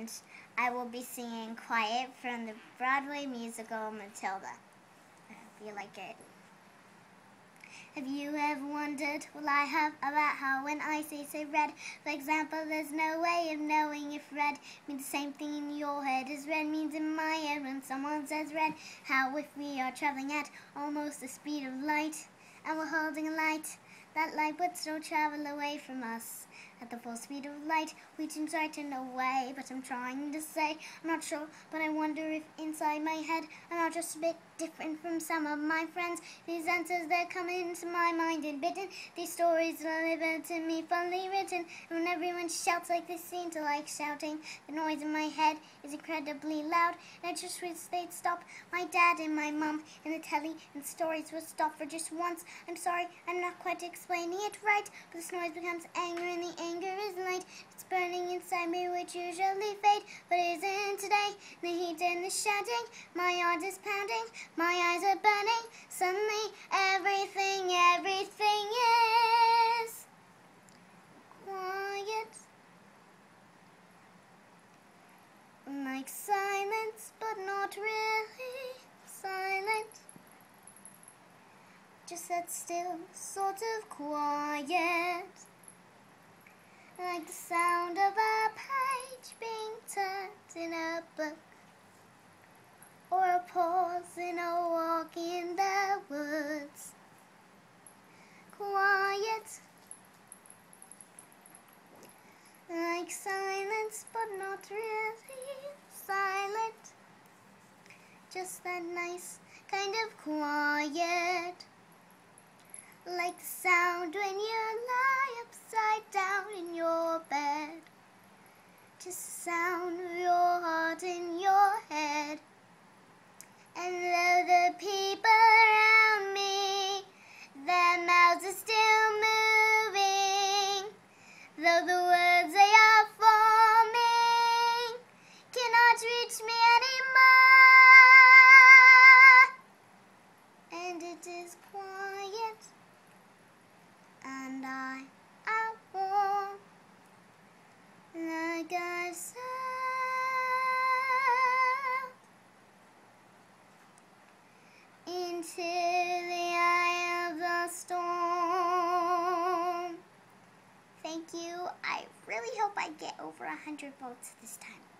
and I will be singing Quiet from the Broadway musical Matilda. I hope you like it. Have you ever wondered, well I have, about how when I say say red, for example, there's no way of knowing if red means the same thing in your head as red means in my head when someone says red, how if we are traveling at almost the speed of light, and we're holding a light, that light would still travel away from us. At the full speed of light, we can certain away, but I'm trying to say, I'm not sure, but I wonder if inside my head, I'm not just a bit different from some of my friends. These answers that come into my mind and bitten, these stories delivered to me, fully written. And when everyone shouts like they seem to like shouting, the noise in my head is incredibly loud, and I just wish they'd stop. My dad and my mom and the telly and stories would stop for just once. I'm sorry, I'm not quite explaining it right, but this noise becomes anger and the anger is light. It's burning inside me, which usually fade, but isn't today. The heat and the shouting, my heart is pounding, my eyes are burning. Suddenly, everything, everything is quiet. Like silence, but not really silent. Just that still sort of quiet like the sound of a page being turned in a book, or a pause in a walk in the woods. Quiet, like silence, but not really silent. Just that nice kind of quiet like the sound when you The sound your heart in your head. And though the people around me, their mouths are still moving, though the words they are forming cannot reach me you. I really hope I get over a hundred votes this time.